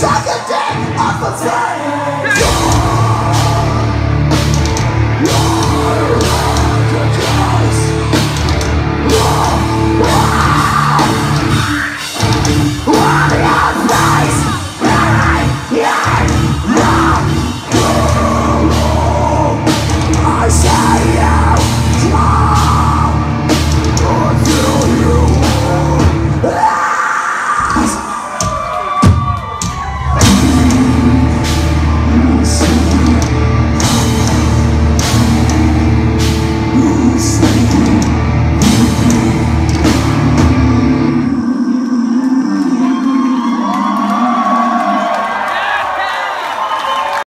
Suck a dick off a